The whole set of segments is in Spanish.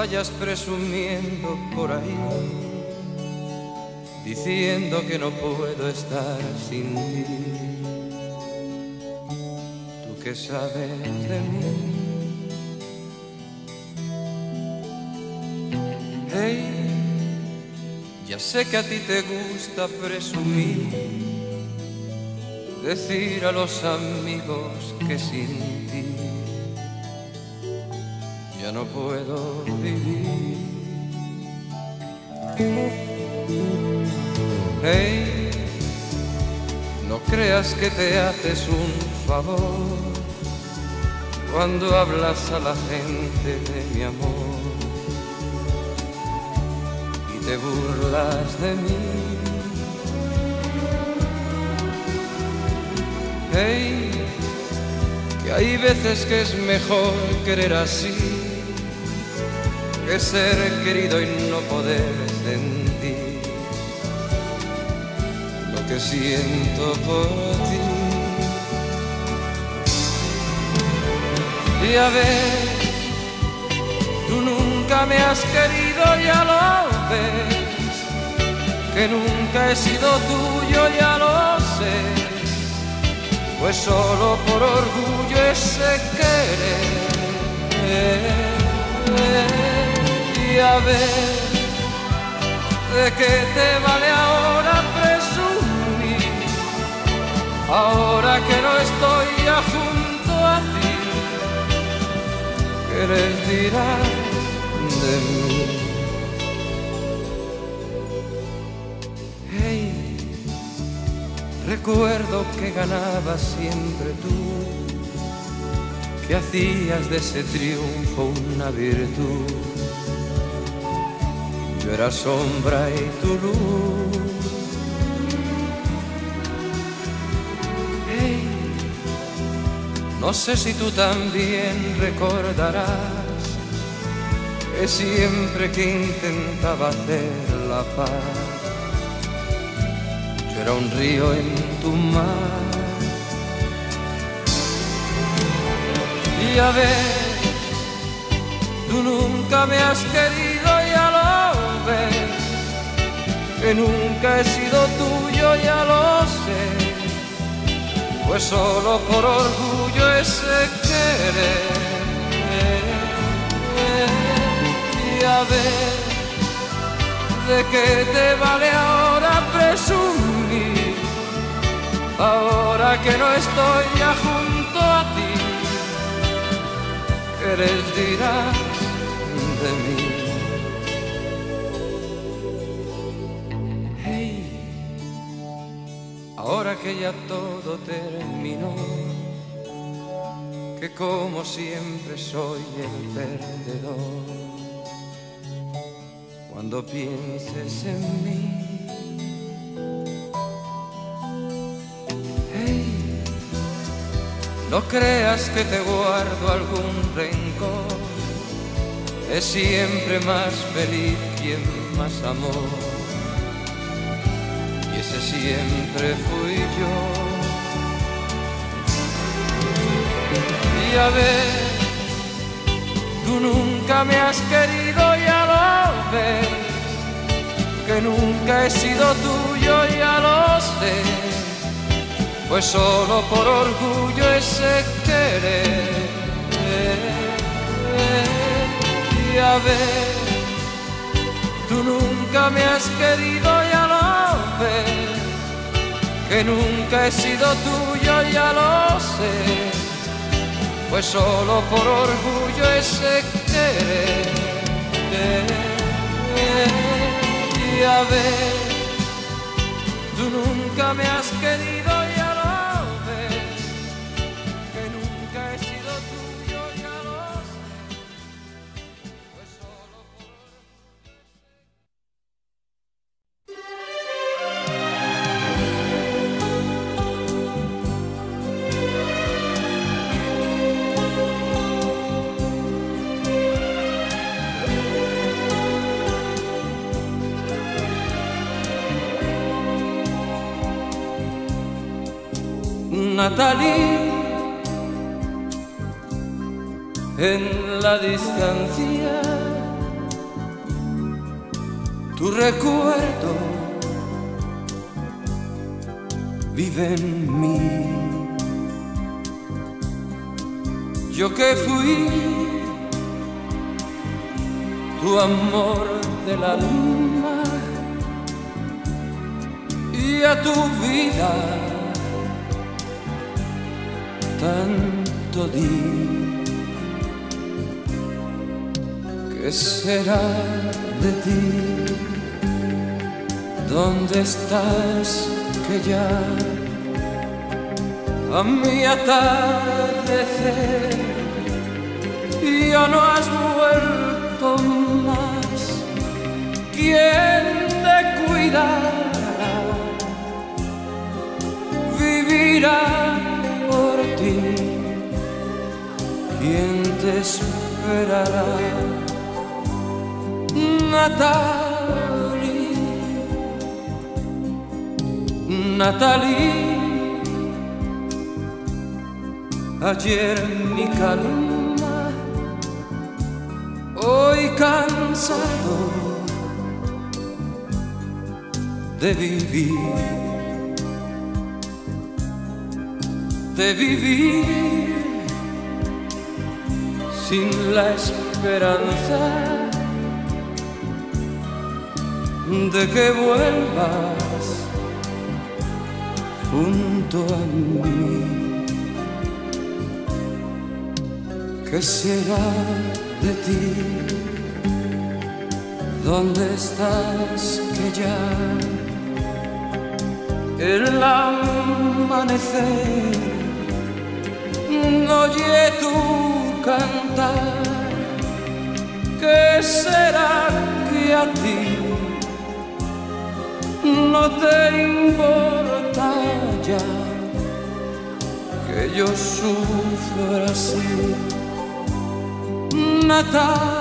Vayas presumiendo por ahí, diciendo que no puedo estar sin ti. Tú que sabes de mí. Hey, ya sé que a ti te gusta presumir, decir a los amigos que sin ti no puedo vivir. Hey, no creas que te haces un favor cuando hablas a la gente de mi amor y te burlas de mí. Hey, que hay veces que es mejor querer así que ser querido y no poder sentir lo que siento por ti. Y a ver, tú nunca me has querido, ya lo ves, que nunca he sido tuyo, ya lo sé, pues solo por orgullo ese querer de qué te vale ahora presumir, ahora que no estoy ya junto a ti, ¿qué les dirás de mí? Hey, recuerdo que ganabas siempre tú que hacías de ese triunfo una virtud. Yo era sombra y tu luz. Hey, no sé si tú también recordarás que siempre que intentaba hacer la paz, yo era un río en tu mar. Y a ver, tú nunca me has querido, que nunca he sido tuyo, ya lo sé, pues solo por orgullo ese querer. Y a ver, ¿de qué te vale ahora presumir? Ahora que no estoy ya junto a ti ¿qué les dirás que ya todo terminó, que como siempre soy el perdedor, cuando pienses en mí. No creas que te guardo algún rencor, es siempre más feliz quien más amor. Siempre fui yo. Y a ver, tú nunca me has querido, ya lo ves, que nunca he sido tuyo, ya lo sé pues solo por orgullo ese querer. Y a ver, tú nunca me has querido, que nunca he sido tuyo, ya lo sé, pues solo por orgullo ese querer. Y a ver, tú nunca me has querido, En la distancia tu recuerdo vive en mí. Yo que fui tu amor del alma y a tu vida tanto di. ¿Qué será de ti? ¿Dónde estás que ya a mi atardecer ya no has vuelto más? ¿Quién te cuidará? Vivirá te? Natalie, Natalie, ayer mi calma, hoy cansado de vivir, de vivir sin la esperanza de que vuelvas junto a mí. ¿Qué será de ti? ¿Dónde estás que ya el amanecer no oye tu cantar? ¿Qué será que a ti no te importa ya que yo sufra así, Natalie.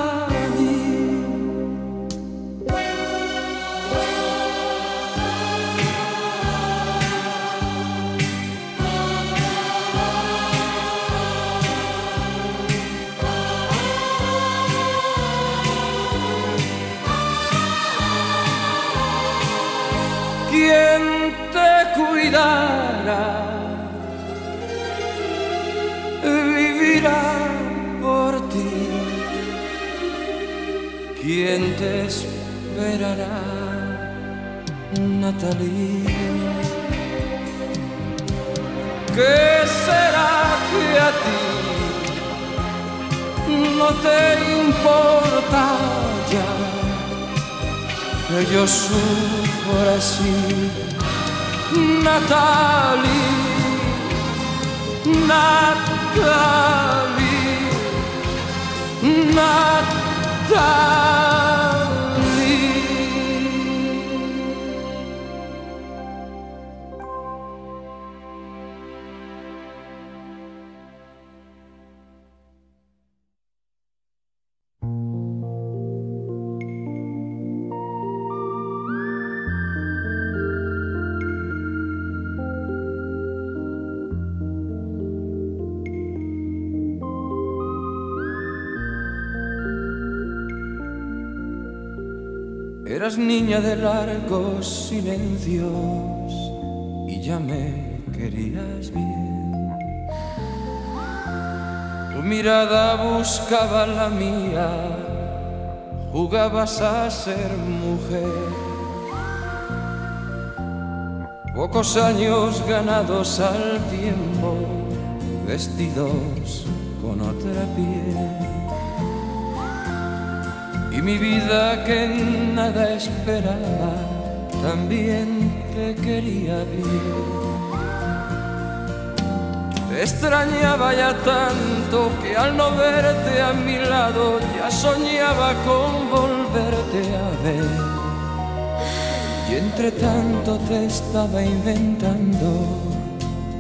Natalie? ¿Qué será que a ti no te importa ya? que yo sufro así, Natalie, Natalie, Natalie. Niña de largos silencios y ya me querías bien. Tu mirada buscaba la mía, jugabas a ser mujer. Pocos años ganados al tiempo, vestidos con otra piel mi vida que nada esperaba también te quería bien. Te extrañaba ya tanto que al no verte a mi lado ya soñaba con volverte a ver. Y entre tanto te estaba inventando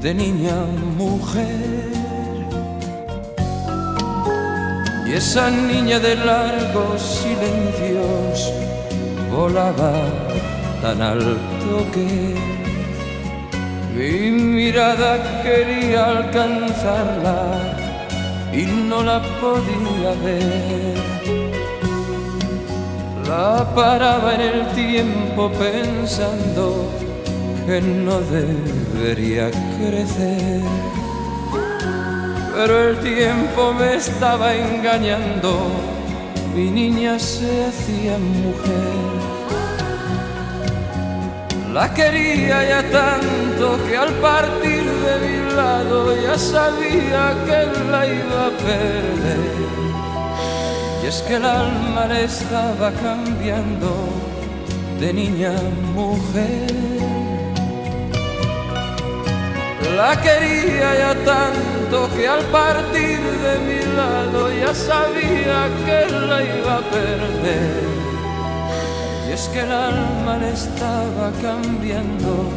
de niña mujer. Y esa niña de largos silencios volaba tan alto que mi mirada quería alcanzarla y no la podía ver. la paraba en el tiempo pensando que no debería crecer. Pero el tiempo me estaba engañando, mi niña se hacía mujer. La quería ya tanto que al partir de mi lado ya sabía que la iba a perder. Y es que el alma le estaba cambiando de niña a mujer. La quería ya tanto que al partir de mi lado ya sabía que la iba a perder y es que el alma le estaba cambiando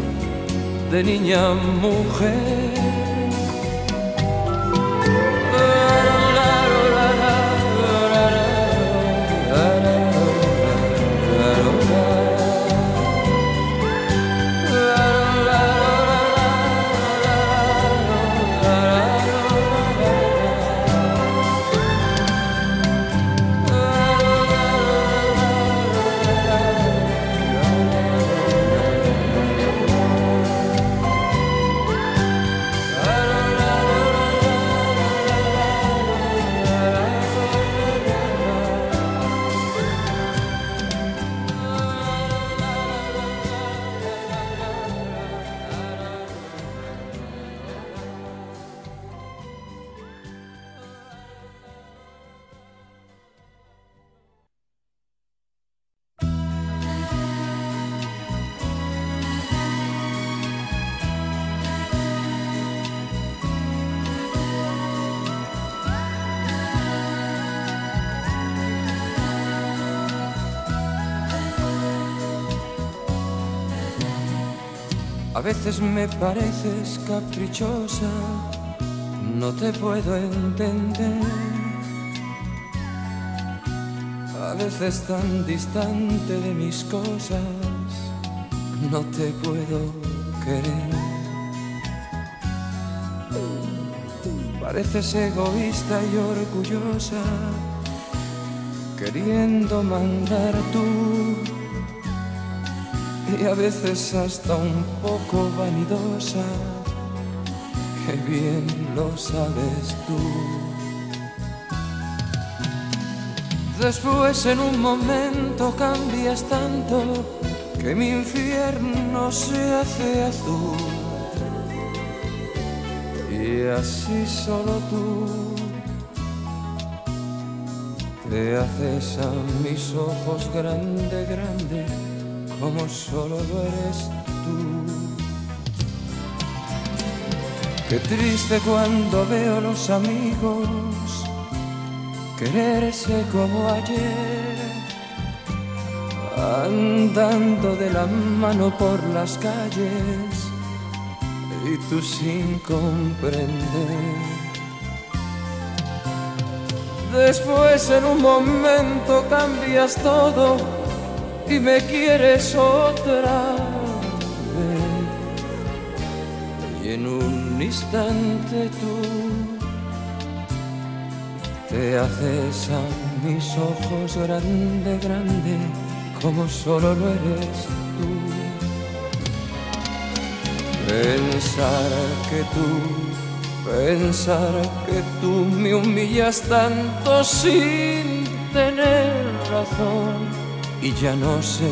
de niña a mujer. Veces me pareces caprichosa, no te puedo entender. A veces tan distante de mis cosas, no te puedo querer. Pareces egoísta y orgullosa, queriendo mandar tú y a veces hasta un poco vanidosa, que bien lo sabes tú. Después en un momento cambias tanto que mi infierno se hace azul. Y así solo tú te haces a mis ojos grande, grande como solo lo eres tú. Qué triste cuando veo los amigos quererse como ayer, andando de la mano por las calles y tú sin comprender. Después en un momento cambias todo y me quieres otra vez. Y en un instante tú te haces a mis ojos grande, grande, como solo lo eres tú. Pensar que tú, pensar que tú me humillas tanto sin tener razón y ya no sé,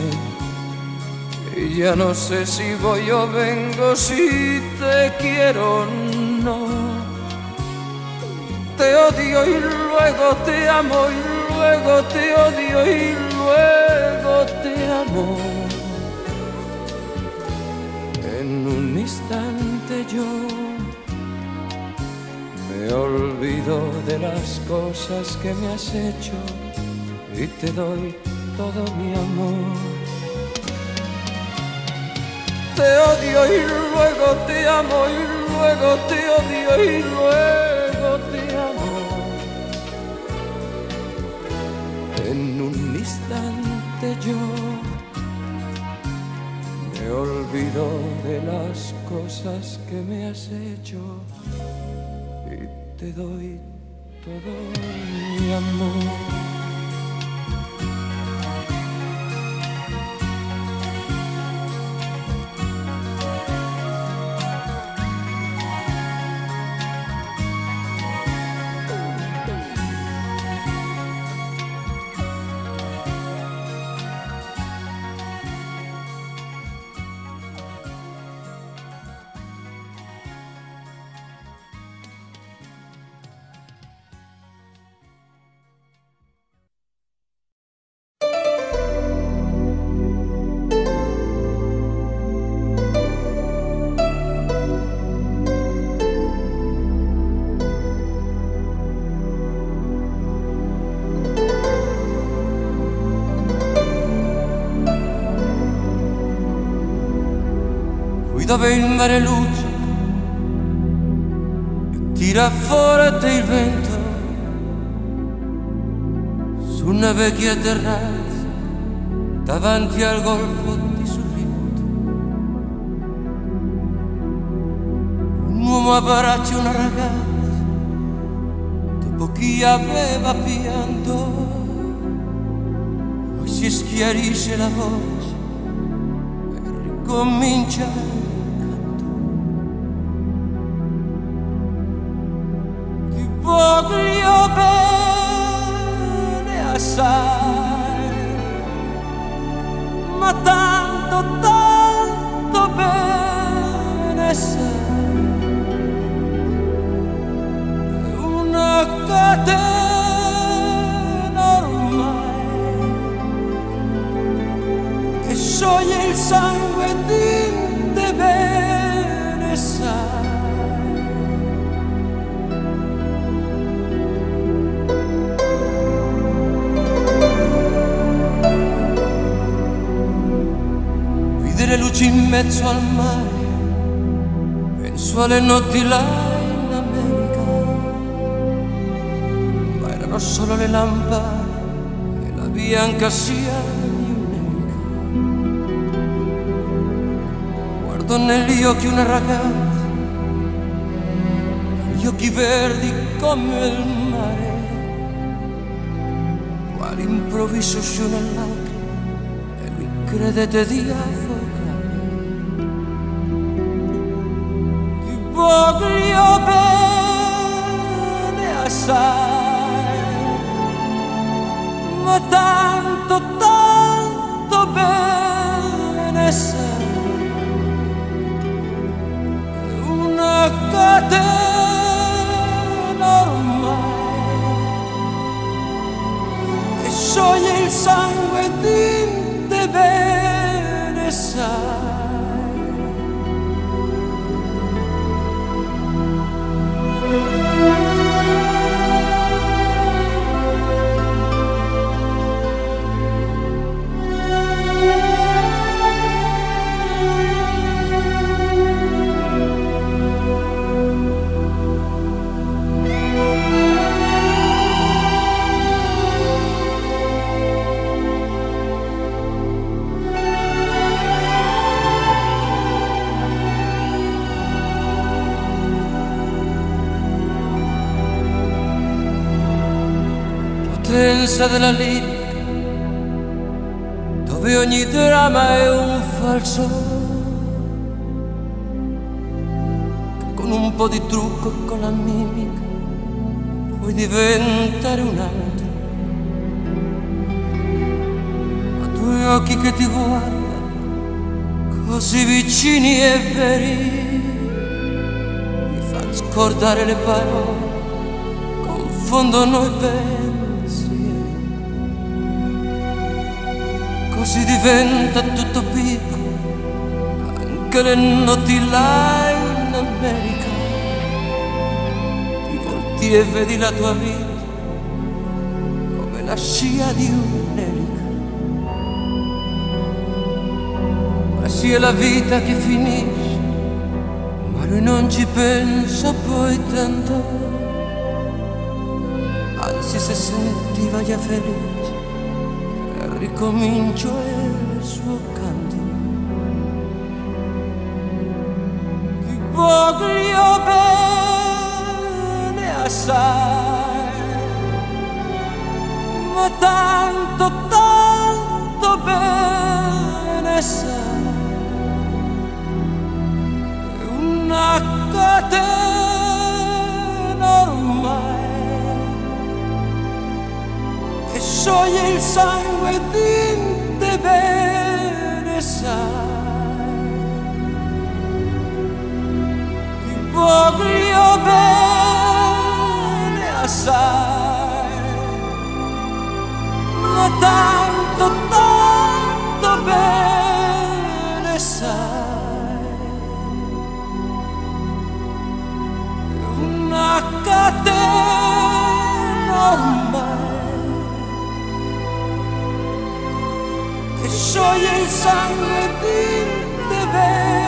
y ya no sé si voy o vengo, si te quiero o no. Te odio y luego te amo y luego te odio y luego te amo. En un instante yo me olvido de las cosas que me has hecho y te doy todo mi amor. Te odio y luego te amo y luego te odio y luego te amo. En un instante yo me olvido de las cosas que me has hecho y te doy todo mi amor. Dove il mare luce e tira forte il vento su una vecchia terrazza davanti al golfo di Sorrento. Un uomo abbraccia una ragazza dopo chi aveva pianto, poi si schiarisce la voce e ricomincia assai, ma tanto, tanto bene sai. Una catena ormai che scioglie il sangue di te Luci in mezzo al mare, penso alle notti là in America, ma erano solo le lampade e la bianca sia di un'erica. Guardo negli occhi una ragazza, gli occhi verdi come il mare, all'improvviso uscì una lacrima e lui credete di affogare. Voglio bene assai, ma tanto, tanto bene sai. È una catena ormai che scioglie il sangue di te bene sai. Potenza della lirica, dove ogni dramma è un falso. Con un po' di trucco e con la mimica puoi diventare un altro. Ma due occhi che ti guardano così vicini e veri mi fanno scordare le parole, confondono i pensieri. Così diventa tutto piccolo, anche le notti là in America. Ti volti e vedi la tua vita come la scia di un'elica. Ma sia la vita che finisce, ma lui non ci pensa poi tanto. Anzi se sentiva già felice ricomincio il suo canto. Ti voglio bene assai, ma tanto, tanto bene sai. Una catena scioglie il sangue di te bene sai. Ti voglio bene assai, ma tanto, tanto bene sai. Una catena soy el sangre de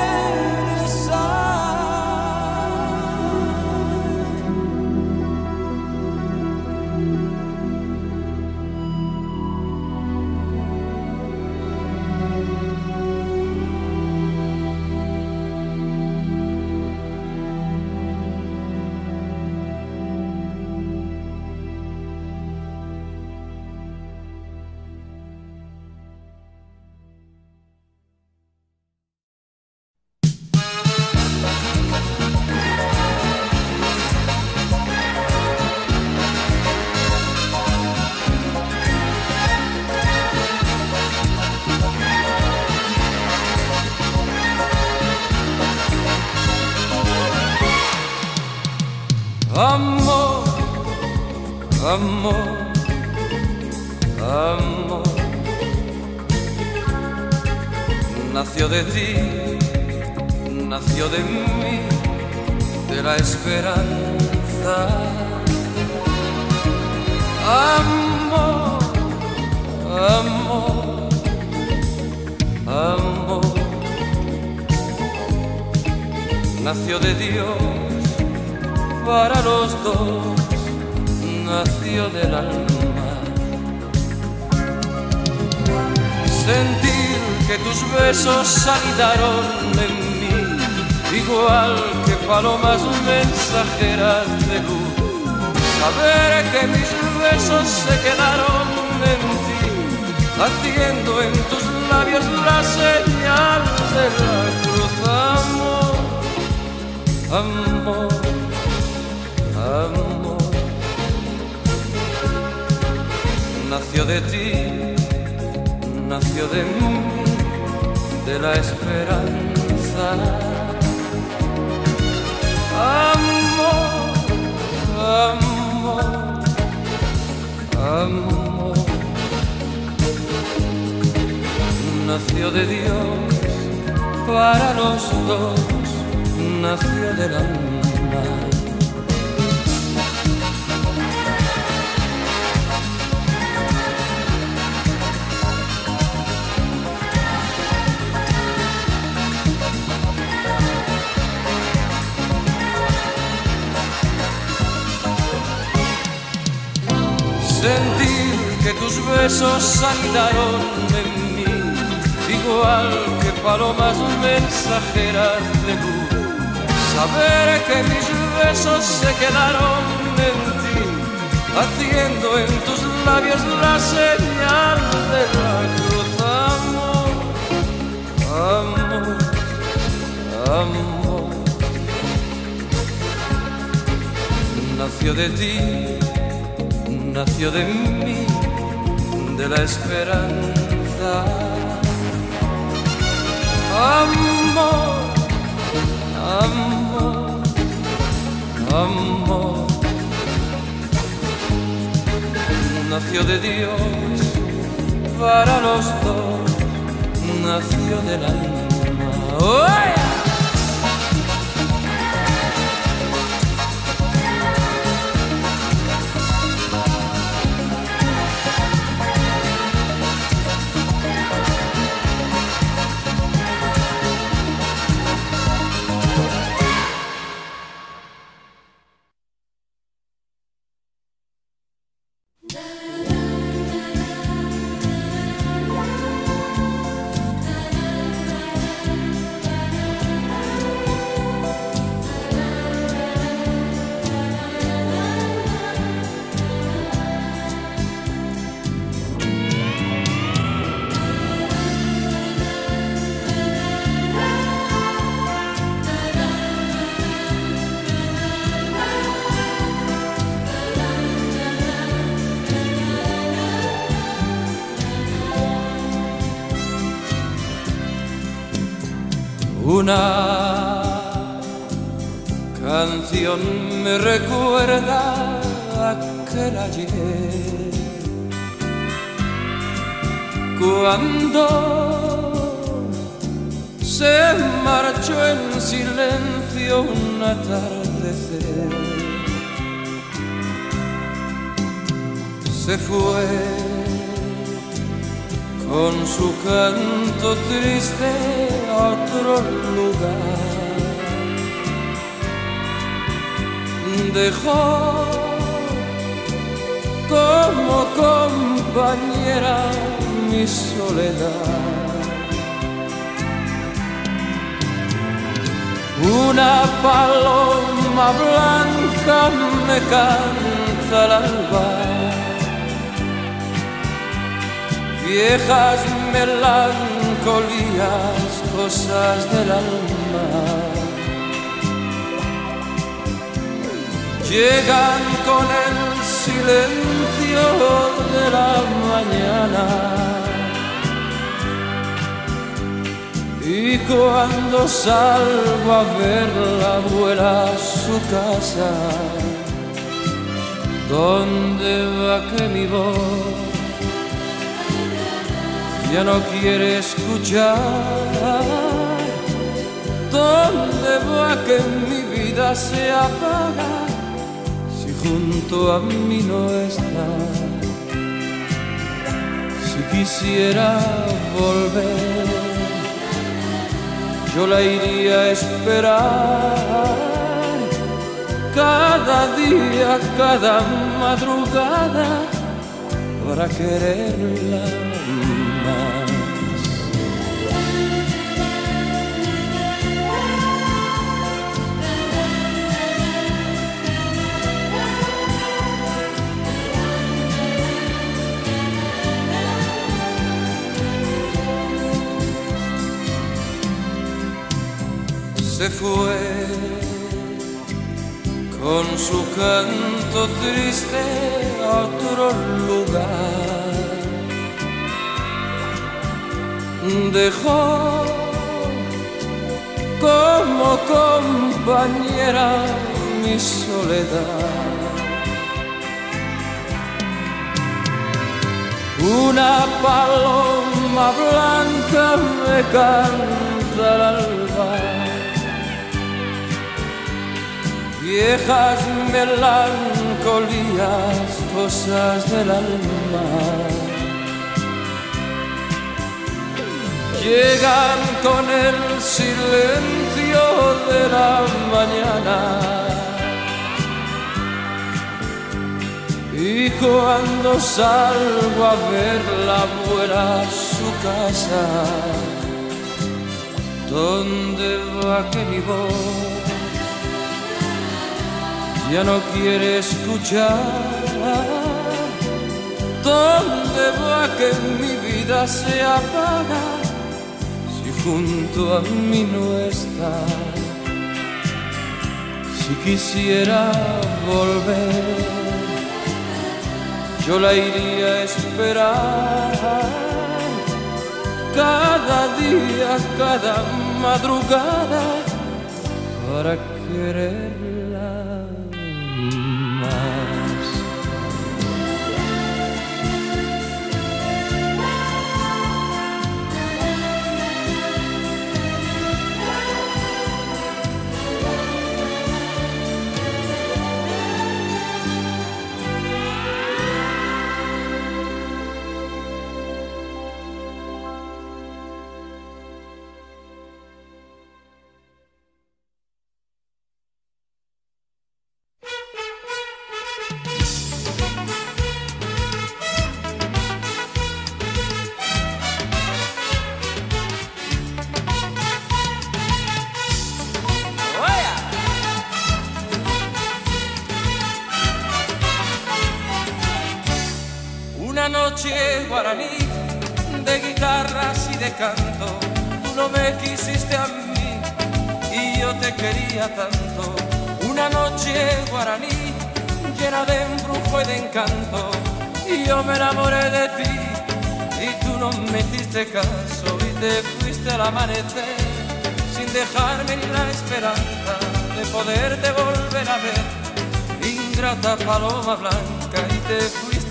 Amor, amor, amor. Nació de ti, nació de mí, de la esperanza. Amor, amor, amor. Nació de Dios para los dos nació del alma. Sentir que tus besos anidaron en mí, igual que palomas mensajeras de luz. Saber que mis besos se quedaron en ti, haciendo en tus labios la señal de la cruz. Amor, amor amor nació de ti, nació de mí, de la esperanza. Amor, amor, amor, nació de Dios para los dos, nació del alma. Besos saltaron en mí, igual que palomas mensajeras de luz. Saber que mis besos se quedaron en ti, haciendo en tus labios la señal de la cruz. Amor, amor, amor. Nació de ti nació de mí, de la esperanza. Amor, amor, amor. Nació de Dios para los dos, nació del alma. Una canción me recuerda aquel ayer cuando se marchó en silencio un atardecer. Se fue con su canto triste a otro lugar. Dejó como compañera mi soledad. Una paloma blanca me canta al alba viejas melancolías, cosas del alma. Llegan con el silencio de la mañana. Y cuando salgo a verla vuela a su casa, ¿Dónde va que mi voz ya no quiere escuchar? ¿Dónde va que mi vida se apaga si junto a mí no está? Si quisiera volver, yo la iría a esperar cada día, cada madrugada para quererla. Se fue con su canto triste a otro lugar. Dejó como compañera mi soledad. Una paloma blanca me canta al alba viejas melancolías, cosas del alma. Llegan con el silencio de la mañana. Y cuando salgo a verla fuera a su casa, ¿dónde va que mi voz? ya no quiere escuchar. ¿Dónde va que mi vida se apaga junto a mí no está? Si quisiera volver, yo la iría a esperar. Cada día, cada madrugada, para quererla.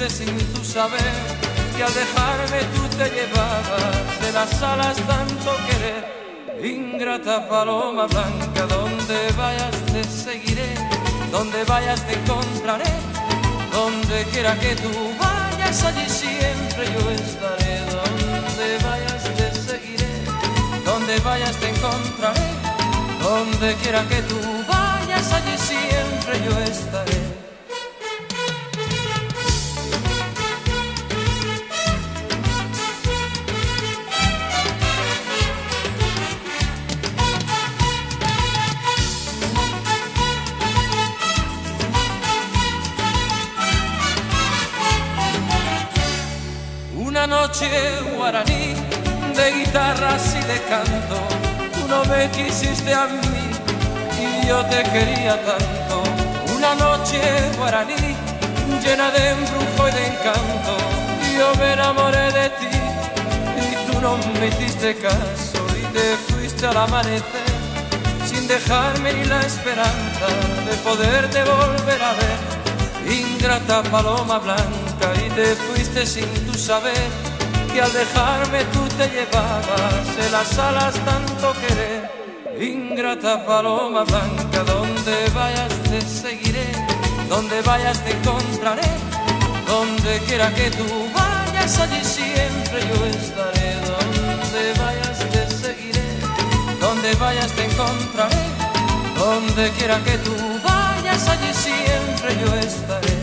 Sin tu saber y al dejarme tú te llevabas de las alas tanto querer. Ingrata paloma blanca, donde vayas te seguiré, donde vayas te encontraré, donde quiera que tú vayas allí siempre yo estaré, donde vayas te seguiré, donde vayas te encontraré, donde quiera que tú vayas allí siempre yo estaré. Una noche guaraní de guitarras y de canto, tú no me quisiste a mí y yo te quería tanto. Una noche guaraní llena de embrujo y de encanto, yo me enamoré de ti y tú no me hiciste caso y te fuiste al amanecer sin dejarme ni la esperanza de poderte volver a ver. ingrata paloma blanca, y te fuiste sin tu saber que al dejarme tú te llevabas en las alas tanto querer. Ingrata paloma blanca, donde vayas te seguiré, donde vayas te encontraré, donde quiera que tú vayas allí siempre yo estaré, donde vayas te seguiré, donde vayas te encontraré, donde quiera que tú vayas allí siempre yo estaré.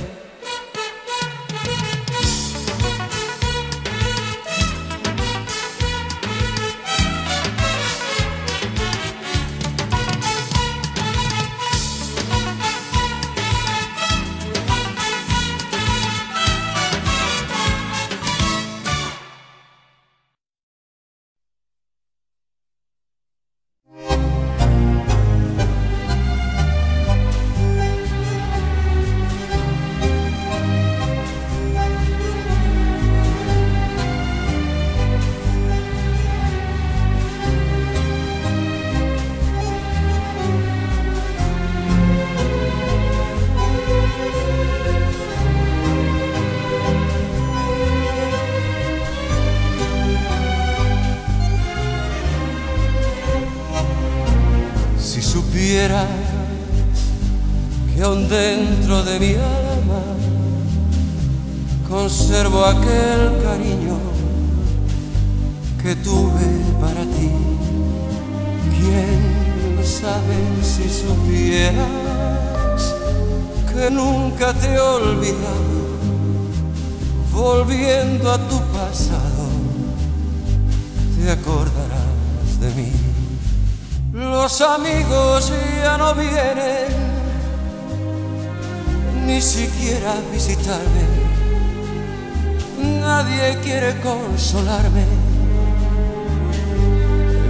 Consolarme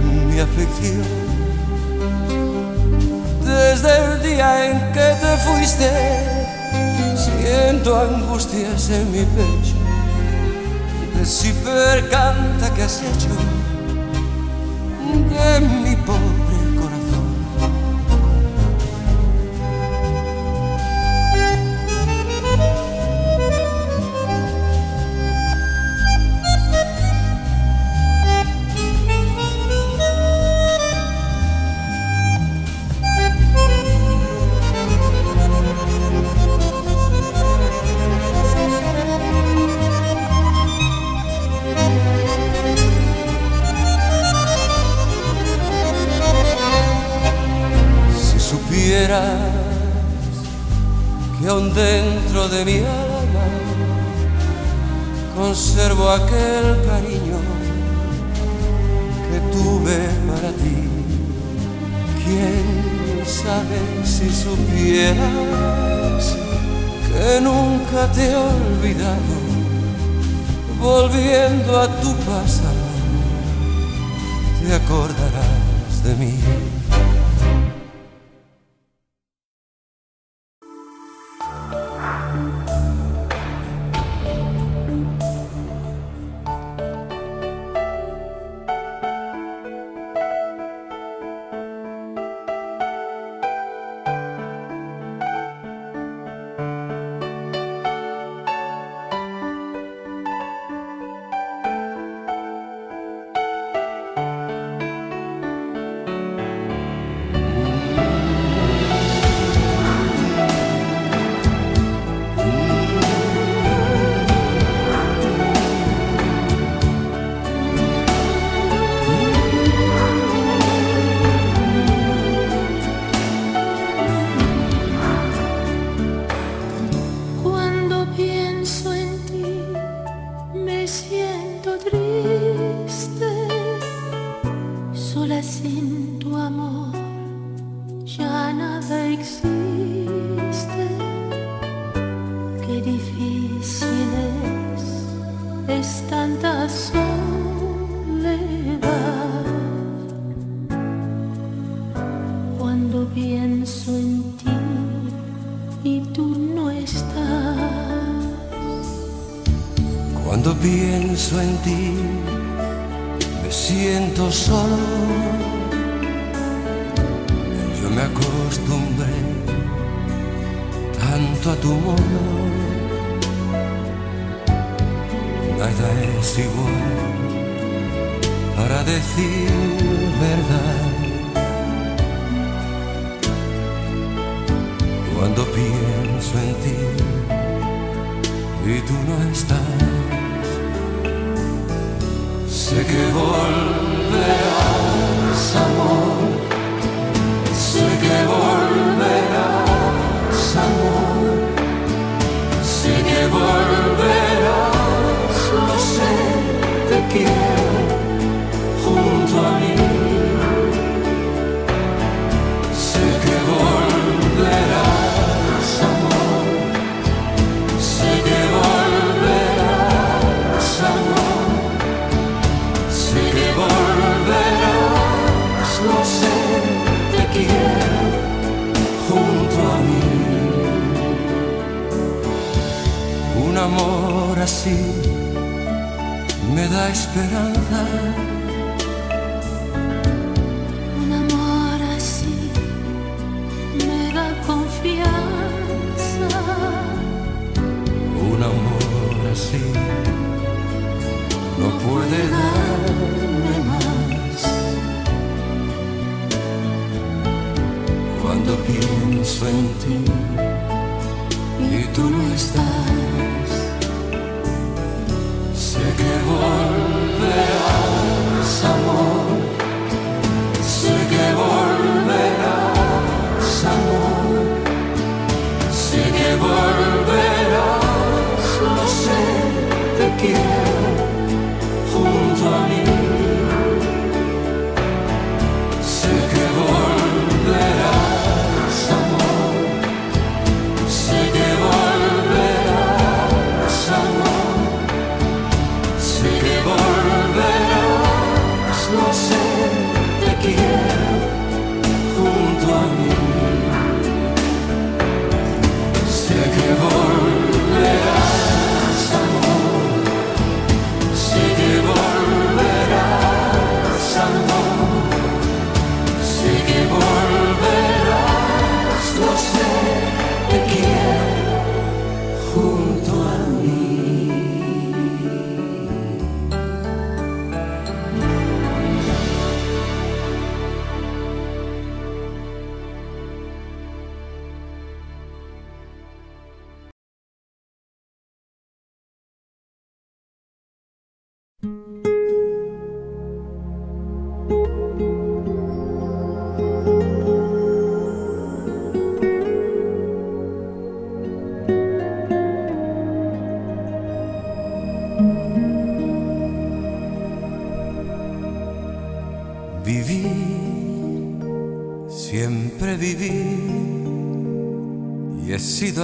en mi aflicción. Desde el día en que te fuiste, siento angustias en mi pecho. De si percanta que has hecho de mi ¿Quién sabe si supieras que nunca te he olvidado? Volviendo a tu pasado, te acordarás de mí.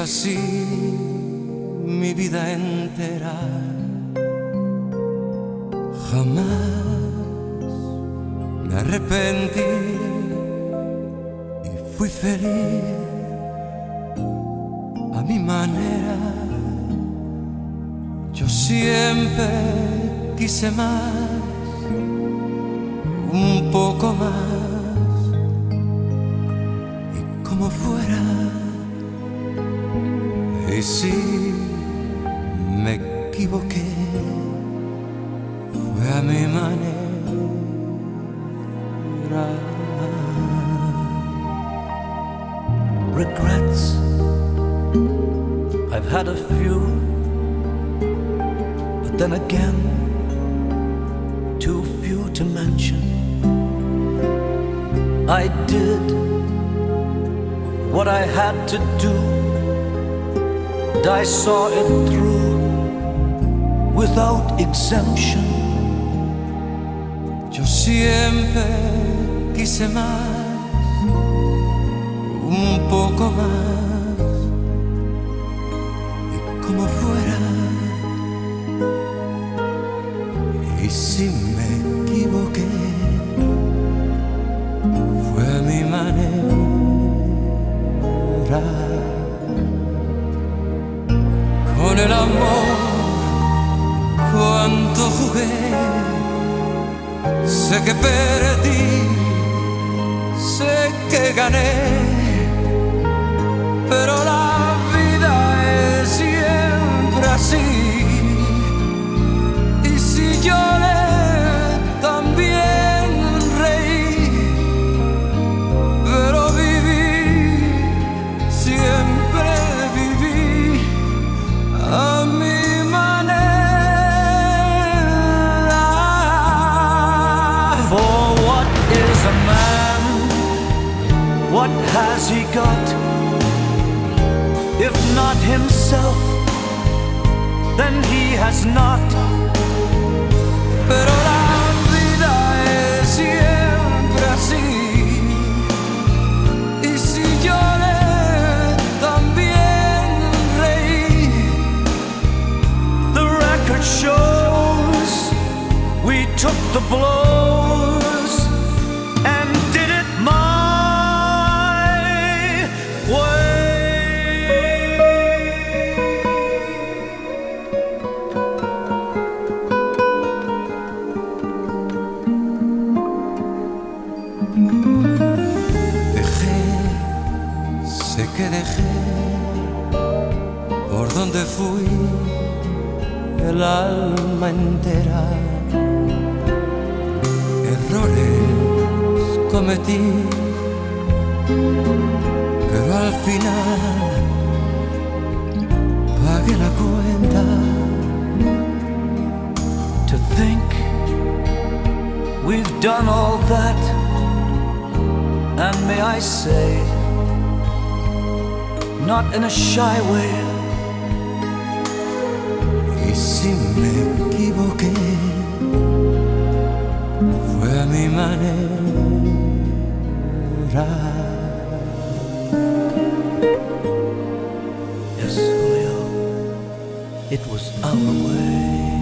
así mi vida entera. Jamás me arrepentí y fui feliz a mi manera. Yo siempre quise más I saw it through without exemption. Yo siempre quise más, un poco más. cuánto jugué, sé que perdí, sé que gané, pero la vida es siempre así. Y si yo le got. If not himself, then he has not. Pero la vida es siempre así. Y si lloré, también reí. The record shows we took the blows el alma entera. Errores cometí, pero al final pagué la cuenta. To think we've done all that, and may I say, not in a shy way. Equivoqué, fue a mi manera. Yes, oh Julio, it was our way.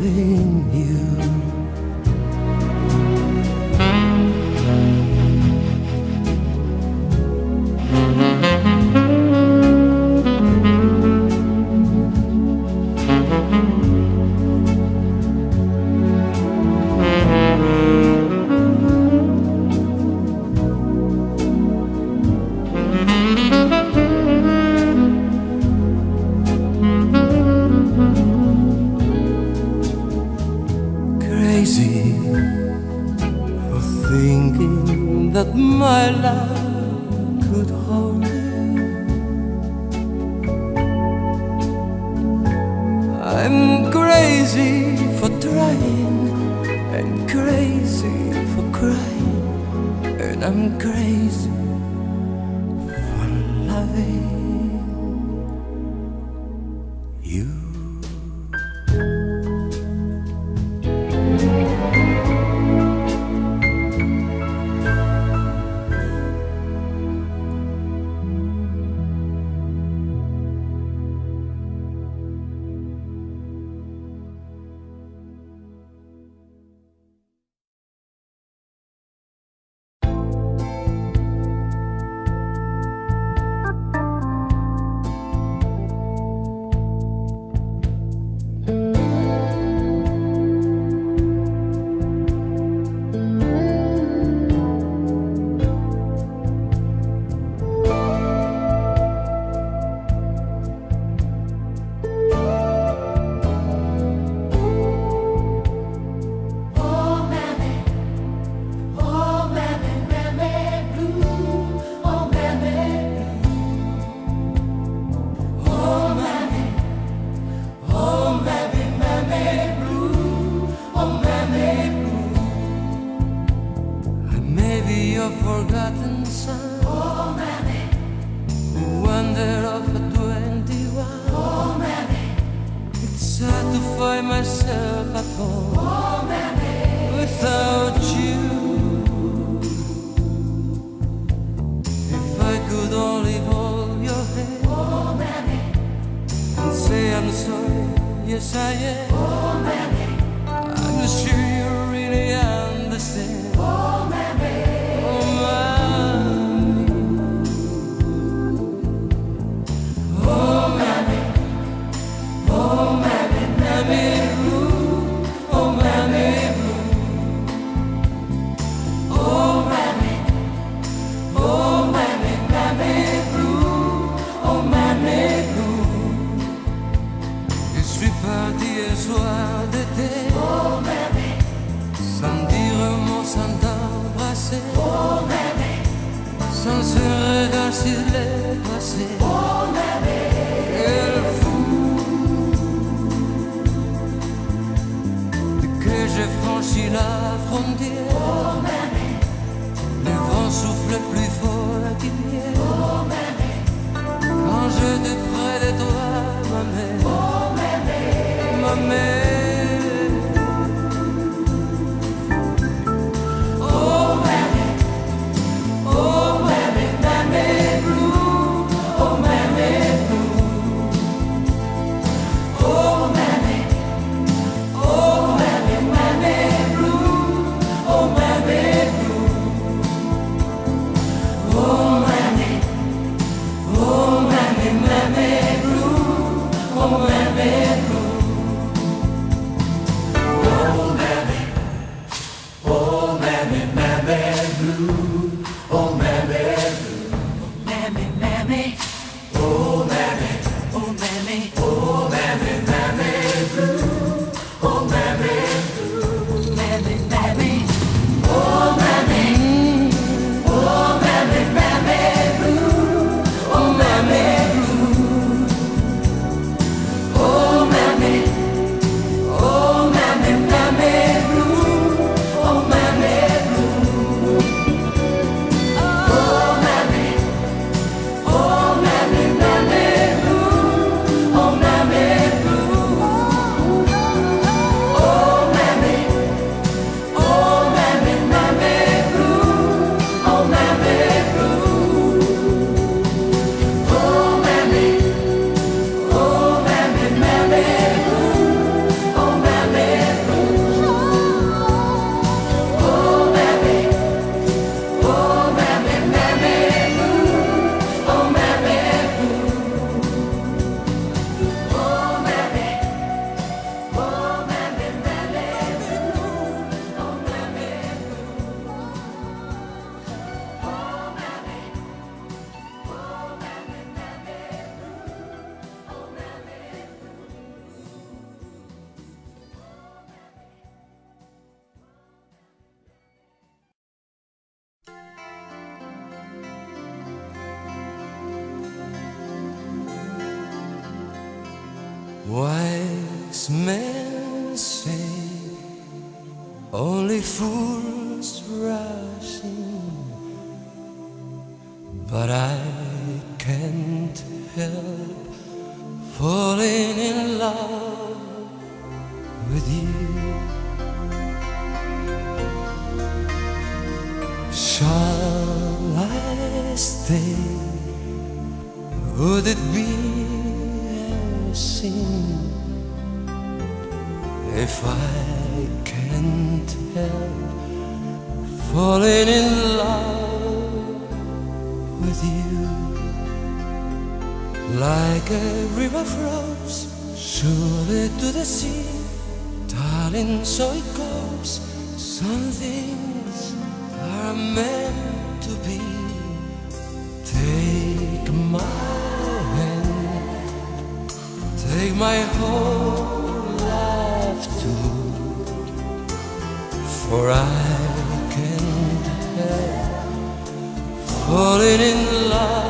time. impossible without you. If I could only hold your hand and say I'm sorry, yes I am. I'm sure. my whole life too, for I can't help falling in love.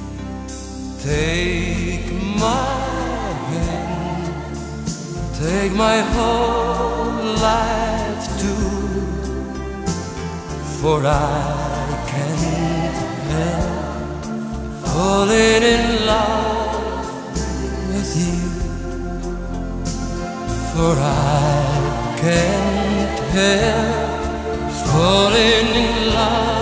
Take my hand, take my whole life too, for I can't help falling in love with you, for I can't help falling in love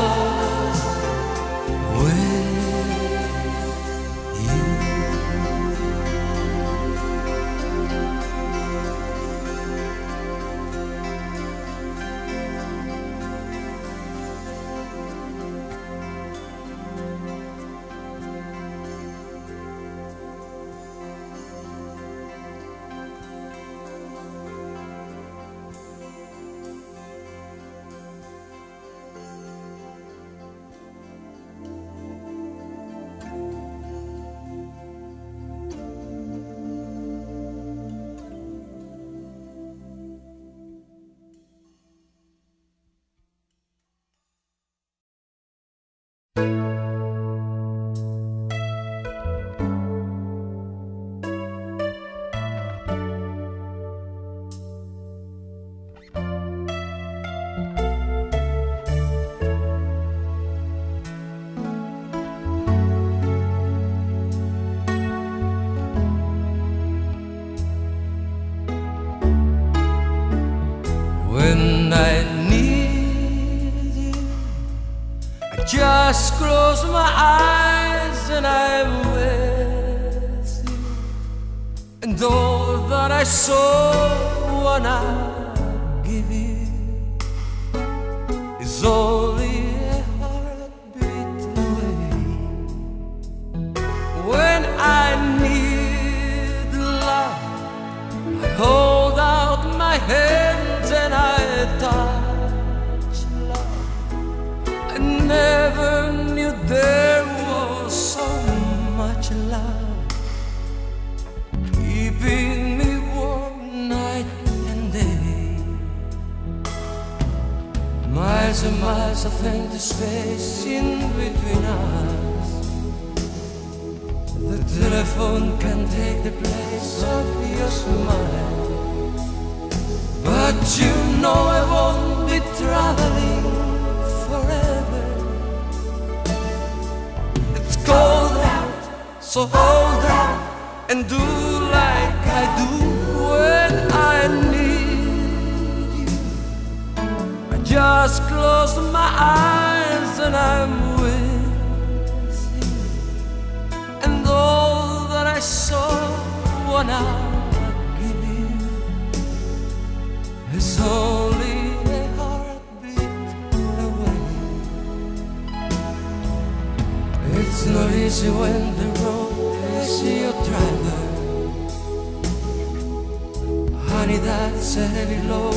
that's heavy load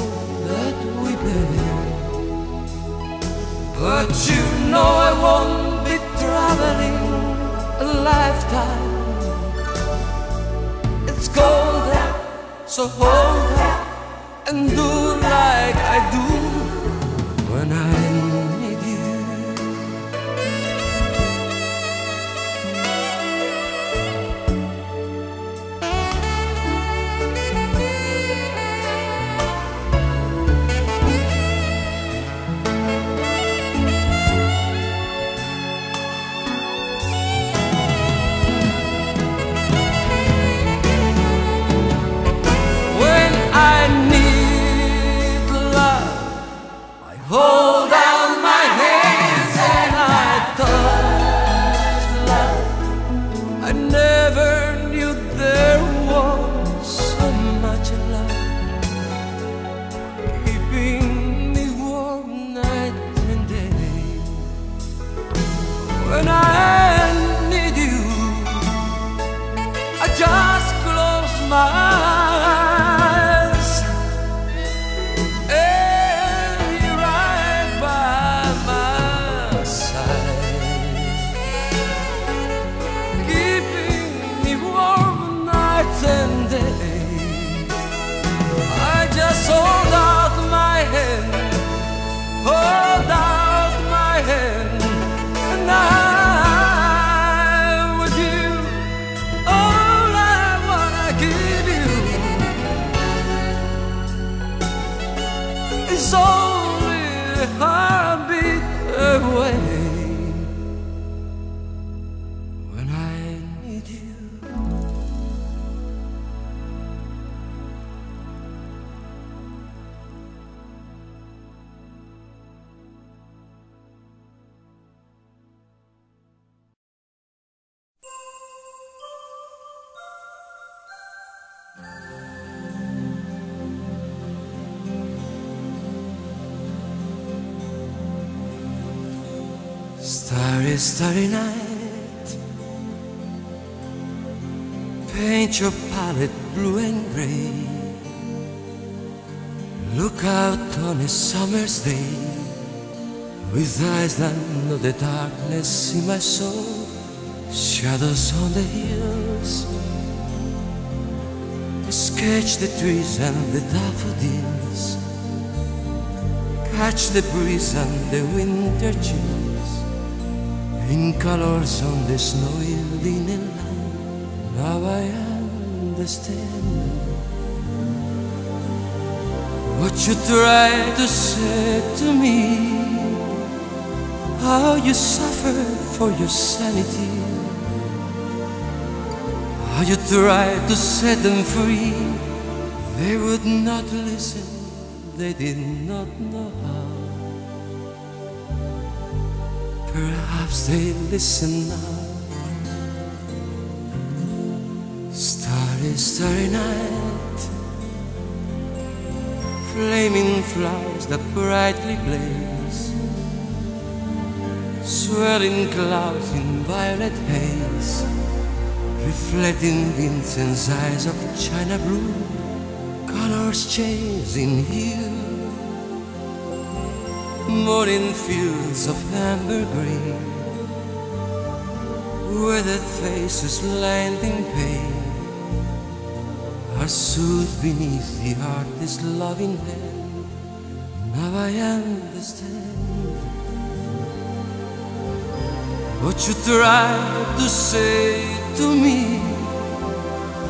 that we bear. But you know I won't be traveling a lifetime. It's cold out, so hold out and do like I do Starry, starry night. Paint your palette blue and gray. Look out on a summer's day with eyes that know the darkness in my soul. Shadows on the hills. Sketch the trees and the daffodils. Catch the breeze and the winter chills in colors on the snowy linen line. Now I understand what you tried to say to me. How you suffered for your sanity. How you tried to set them free. They would not listen, they did not know how. Perhaps they listen now. Starry, starry night. Flaming flowers that brightly blaze. Swirling clouds in violet haze. Reflecting Vincent's eyes of china blue. Colors changing hue morning fields of amber green, weathered faces lined in pain are soothed beneath the artist's loving hand. Now I understand what you tried to say to me,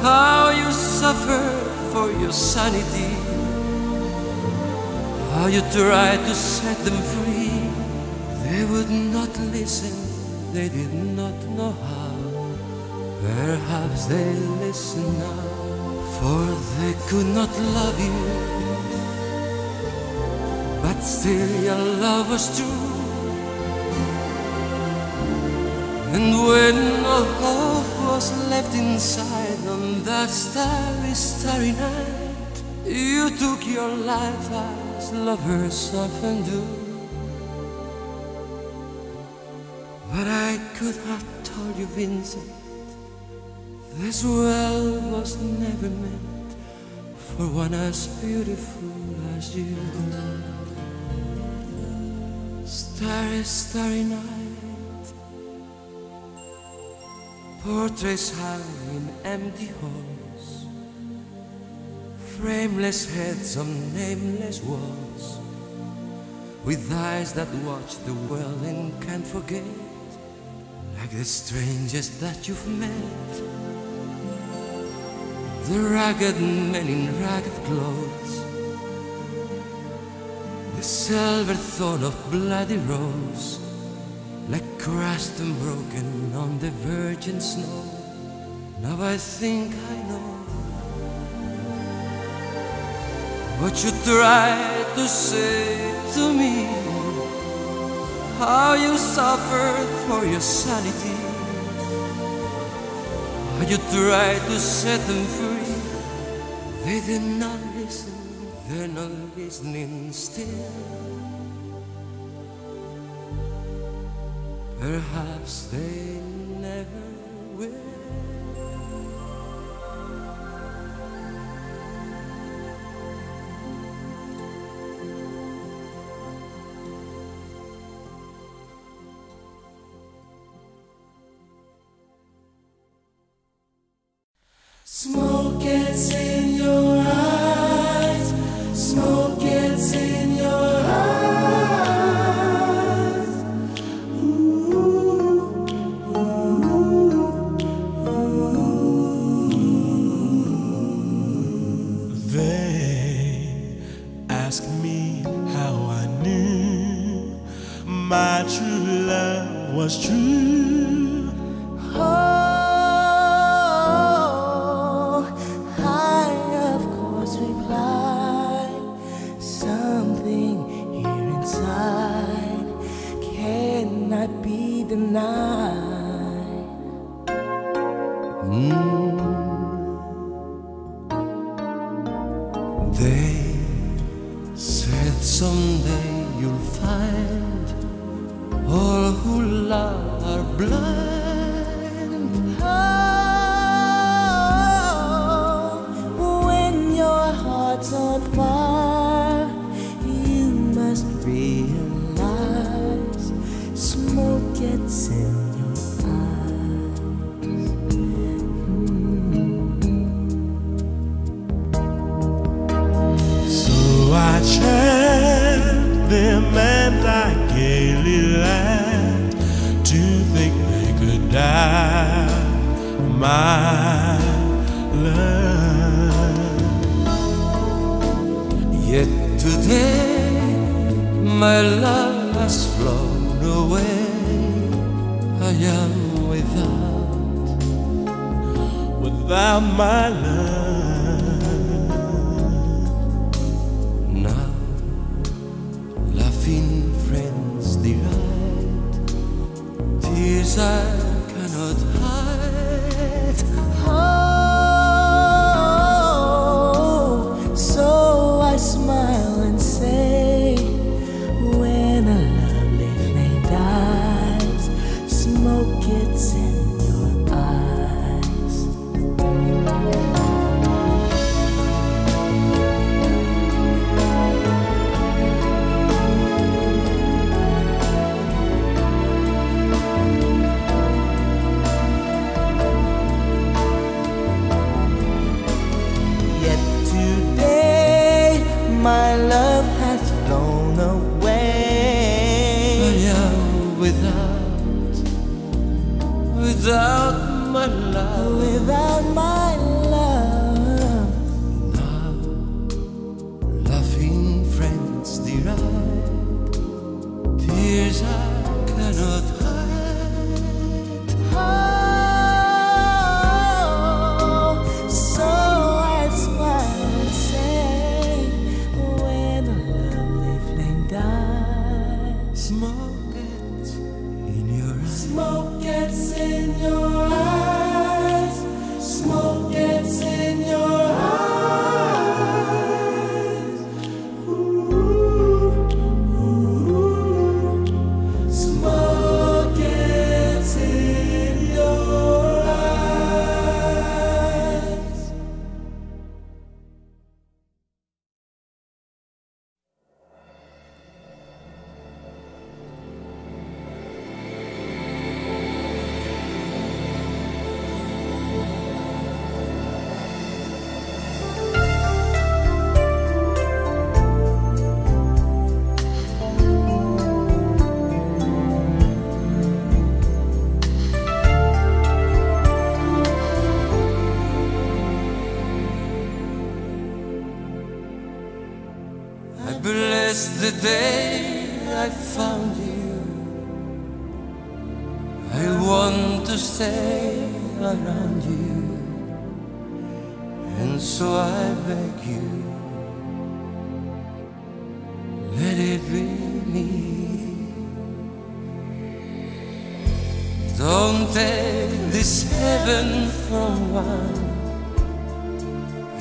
how you suffered for your sanity how you tried to set them free. They would not listen, they did not know how. Perhaps they listen now, for they could not love you. But still, your love was true. And when all hope was left inside on that starry, starry night, you took your life as lovers often do. But I could have told you, Vincent, this world was never meant for one as beautiful as you. Starry, starry night, portraits hung in empty halls. Frameless heads on nameless walls, with eyes that watch the world and can't forget, like the strangest that you've met. The ragged men in ragged clothes, the silver thorn of bloody rose, like and broken on the virgin snow. Now I think I know. what you tried to say to me, how you suffered for your sanity, how you tried to set them free. They did not listen, they're not listening still. Perhaps they never will. Smoke and in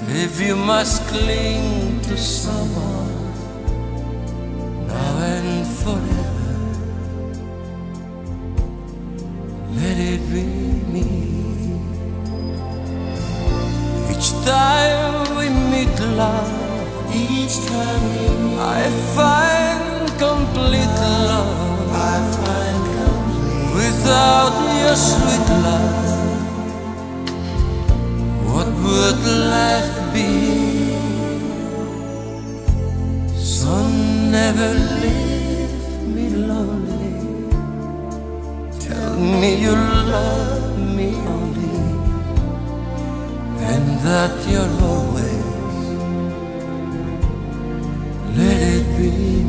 If you must cling to someone now and forever, let it be me. Each time we meet love, each time we meet I find complete love. I find complete without your sweet love would life be? Son, never leave me lonely. Tell me you love me only, and that you'll always let it be.